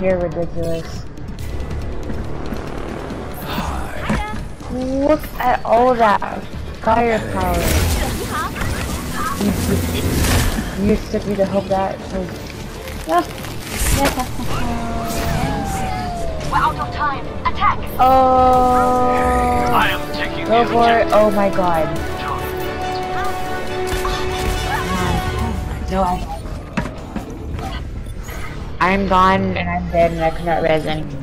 You're ridiculous. Look at all that firepower. You, you stick me to help that. We're out of time. Attack! Oh. I am oh. taking Go for it. Oh my god. No, I. I'm gone and I'm dead and I cannot res anymore.